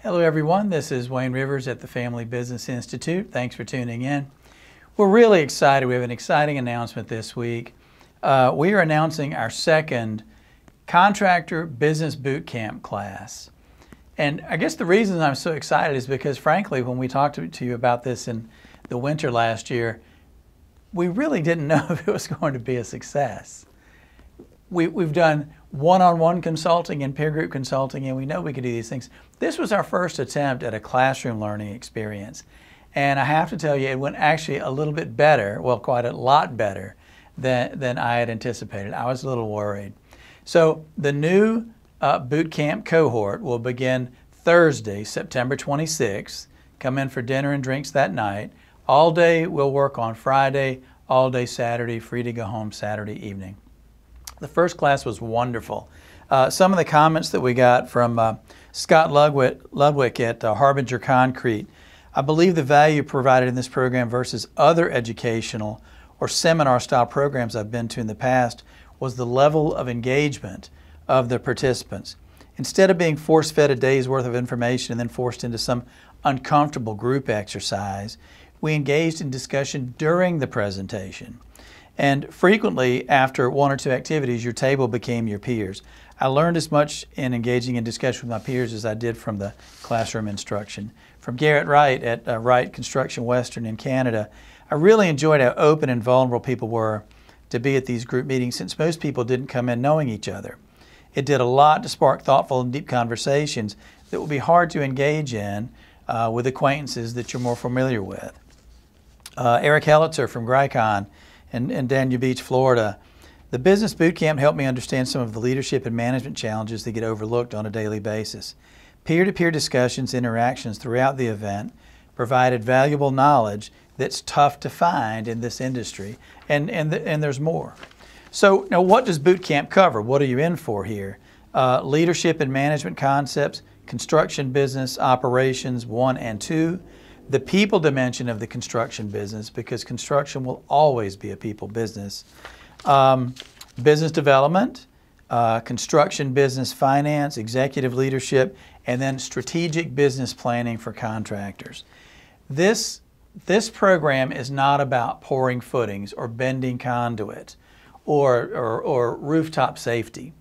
Hello, everyone. This is Wayne Rivers at the Family Business Institute. Thanks for tuning in. We're really excited. We have an exciting announcement this week. Uh, we are announcing our second Contractor Business Boot Camp class. And I guess the reason I'm so excited is because, frankly, when we talked to, to you about this in the winter last year, we really didn't know if it was going to be a success. We, we've done one-on-one consulting and peer group consulting, and we know we could do these things. This was our first attempt at a classroom learning experience. And I have to tell you, it went actually a little bit better, well, quite a lot better than, than I had anticipated. I was a little worried. So the new uh, boot camp cohort will begin Thursday, September 26th. Come in for dinner and drinks that night. All day we'll work on Friday, all day Saturday, free to go home Saturday evening. The first class was wonderful. Uh, some of the comments that we got from uh, Scott Ludwig, at uh, Harbinger Concrete. I believe the value provided in this program versus other educational or seminar style programs I've been to in the past was the level of engagement of the participants. Instead of being force fed a day's worth of information and then forced into some uncomfortable group exercise, we engaged in discussion during the presentation. And frequently, after one or two activities, your table became your peers. I learned as much in engaging in discussion with my peers as I did from the classroom instruction. From Garrett Wright at uh, Wright Construction Western in Canada, I really enjoyed how open and vulnerable people were to be at these group meetings since most people didn't come in knowing each other. It did a lot to spark thoughtful and deep conversations that will be hard to engage in uh, with acquaintances that you're more familiar with. Uh, Eric Hellitzer from Gricon in, in Dania Beach, Florida. The Business Boot Camp helped me understand some of the leadership and management challenges that get overlooked on a daily basis. Peer to peer discussions, interactions throughout the event provided valuable knowledge that's tough to find in this industry, and, and, the, and there's more. So, now what does boot camp cover? What are you in for here? Uh, leadership and management concepts, construction business operations one and two, the people dimension of the construction business because construction will always be a people business. Um, business development, uh, construction business finance, executive leadership, and then strategic business planning for contractors. This, this program is not about pouring footings or bending conduit or, or, or rooftop safety.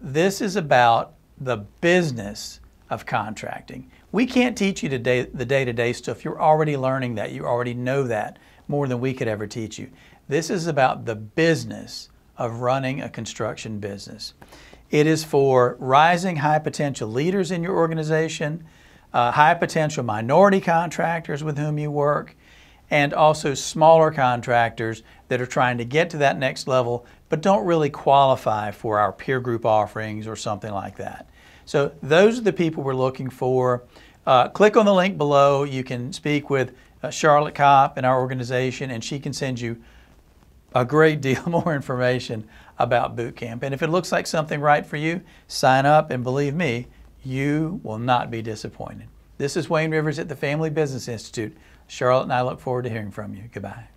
This is about the business of contracting. We can't teach you today, the day-to-day stuff. You're already learning that. You already know that more than we could ever teach you. This is about the business of running a construction business. It is for rising high potential leaders in your organization, uh, high potential minority contractors with whom you work, and also smaller contractors that are trying to get to that next level but don't really qualify for our peer group offerings or something like that. So those are the people we're looking for. Uh, click on the link below. You can speak with uh, Charlotte Kopp in our organization, and she can send you a great deal more information about boot camp. And if it looks like something right for you, sign up, and believe me, you will not be disappointed. This is Wayne Rivers at the Family Business Institute. Charlotte and I look forward to hearing from you. Goodbye.